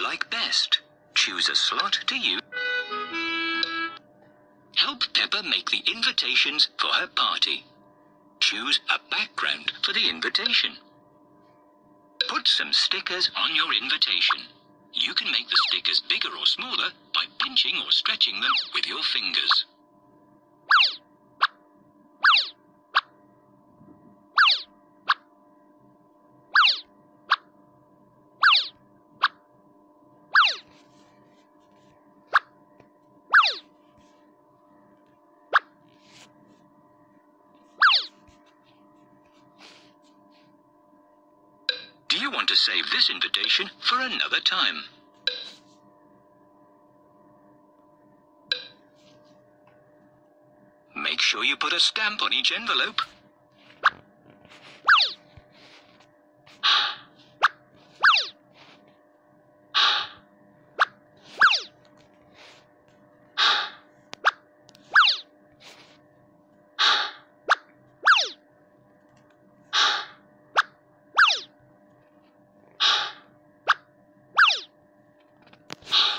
like best. Choose a slot to use. Help Peppa make the invitations for her party. Choose a background for the invitation. Put some stickers on your invitation. You can make the stickers bigger or smaller by pinching or stretching them with your fingers. You want to save this invitation for another time? Make sure you put a stamp on each envelope.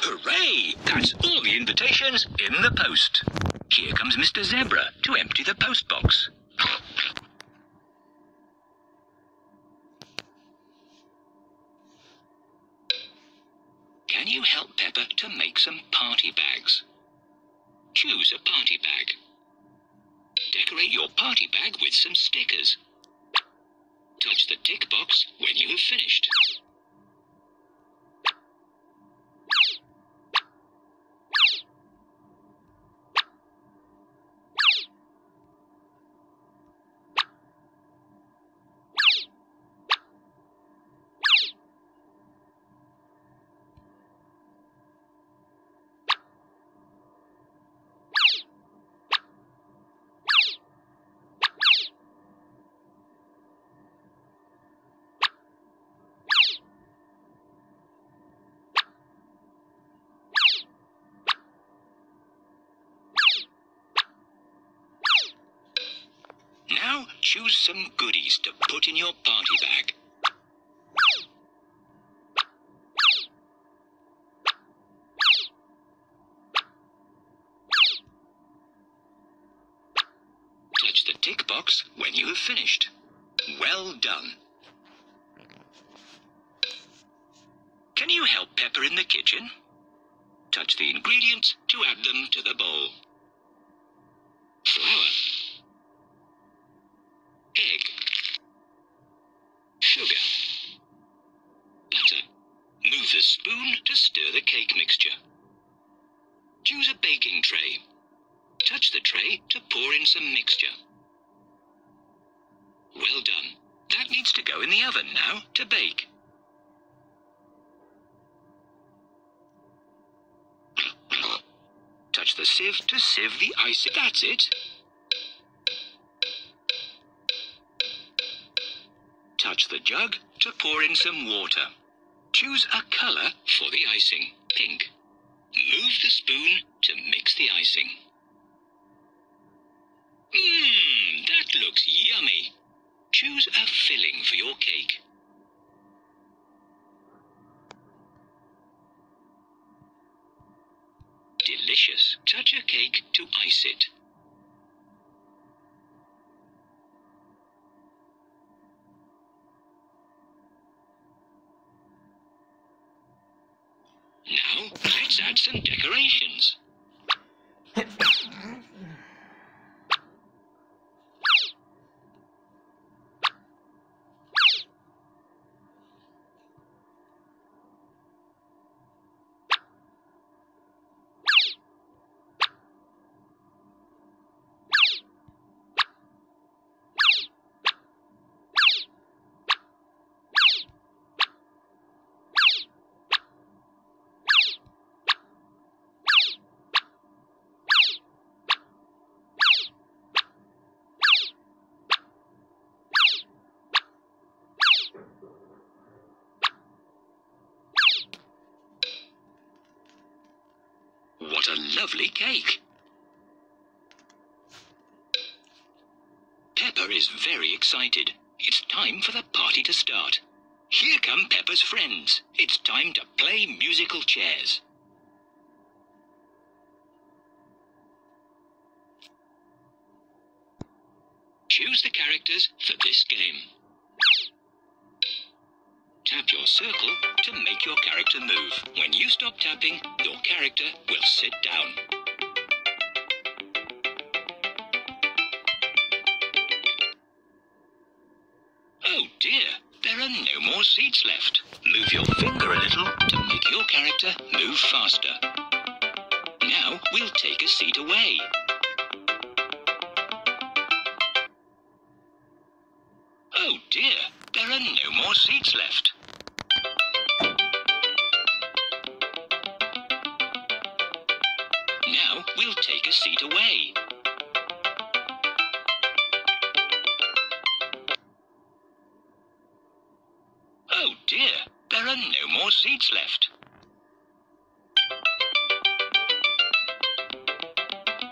Hooray! That's all the invitations in the post. Here comes Mr. Zebra to empty the post box. Can you help Peppa to make some party bags? Choose a party bag. Decorate your party bag with some stickers. Touch the tick box when you have finished. Now choose some goodies to put in your party bag. Touch the tick box when you have finished. Well done. Can you help Peppa in the kitchen? Touch the ingredients to add them to the bowl. Flour to stir the cake mixture. Choose a baking tray. Touch the tray to pour in some mixture. Well done. That needs to go in the oven now to bake. Touch the sieve to sieve the icing. That's it. Touch the jug to pour in some water. Choose a color for the icing, pink. Move the spoon to mix the icing. Mmm, that looks yummy. Choose a filling for your cake. Delicious. Touch a cake to ice it. Now, let's add some lovely cake! Peppa is very excited. It's time for the party to start. Here come Peppa's friends. It's time to play musical chairs. Choose the characters for this game. Tap your circle to make your character move. When you stop tapping, your character will sit down. Oh dear, there are no more seats left. Move your finger a little to make your character move faster. Now we'll take a seat away. Oh dear, there are no more seats left. We'll take a seat away. Oh dear, there are no more seats left.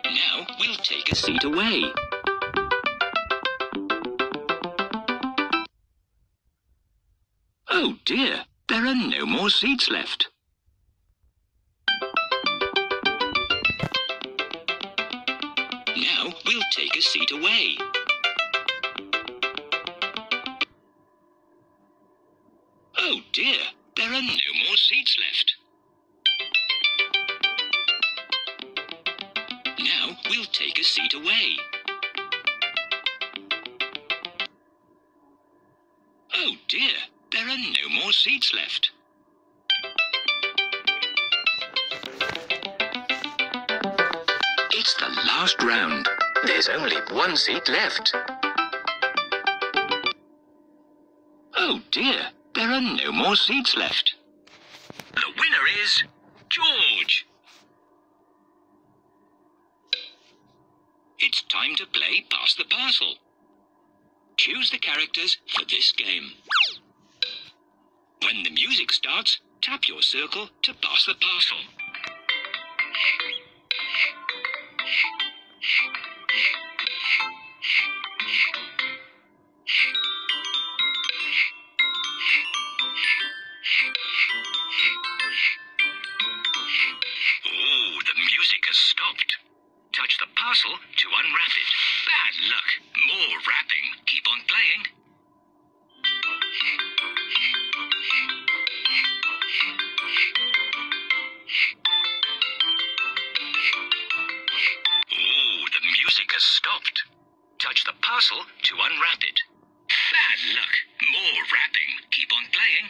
Now we'll take a seat away. Oh dear, there are no more seats left. Now we'll take a seat away. Oh dear, there are no more seats left. Now we'll take a seat away. Oh dear, there are no more seats left. It's the last round. There's only one seat left. Oh dear, there are no more seats left. The winner is George. It's time to play Pass the Parcel. Choose the characters for this game. When the music starts, tap your circle to pass the parcel. Touch the parcel to unwrap it. Bad luck. More wrapping. Keep on playing. Has stopped. Touch the parcel to unwrap it. Bad luck. More wrapping. Keep on playing.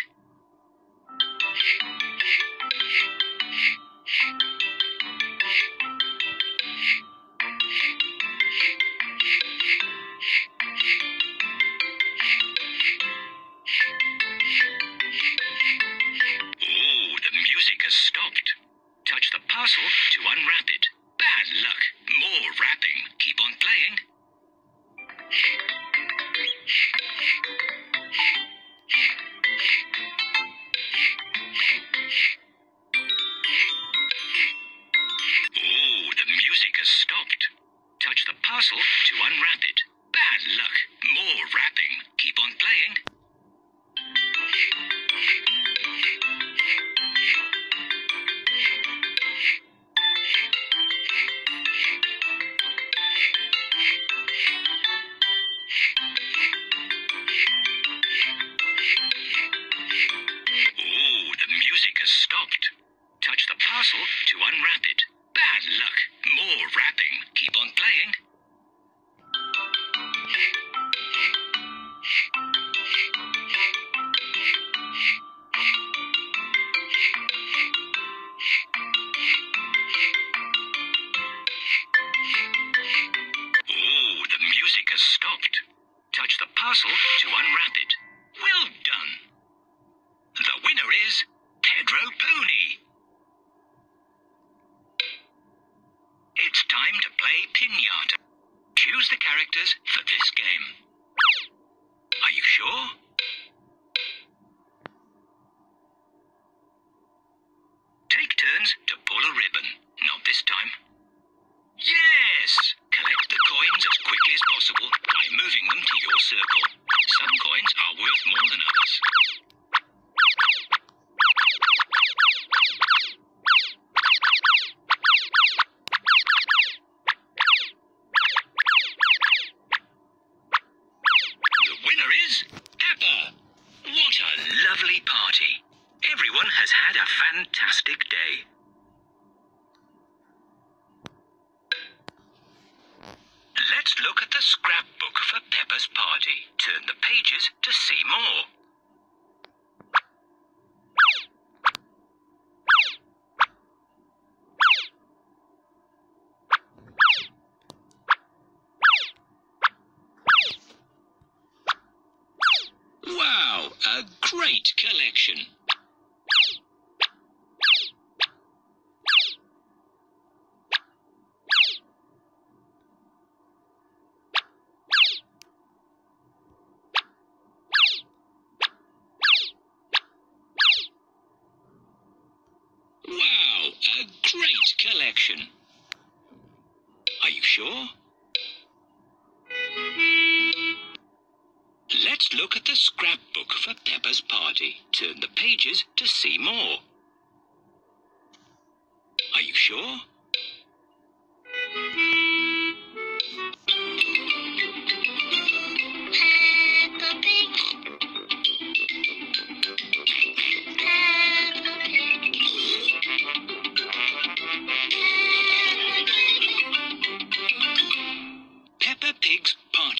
Oh, the music has stopped. Touch the parcel to unwrap it. Bad luck. More wrapping. Keep on playing. Oh, the music has stopped. Touch the parcel to unwrap it. Touch the parcel to unwrap it. Bad luck. More wrapping. Keep on playing. Oh, the music has stopped. Touch the parcel to unwrap it. Well done. The winner is Pedro Pony. It's time to play Pinata. Choose the characters for this game. Are you sure? Take turns to pull a ribbon. Not this time. Yes! Collect the coins as quickly as possible by moving them to your circle. Some coins are worth more than others. Is Peppa. What a lovely party. Everyone has had a fantastic day. Let's look at the scrapbook for Peppa's party. Turn the pages to see more. A great collection. Wow, a great collection. Are you sure? Let's look at the scrapbook for Peppa's party. Turn the pages to see more. Are you sure?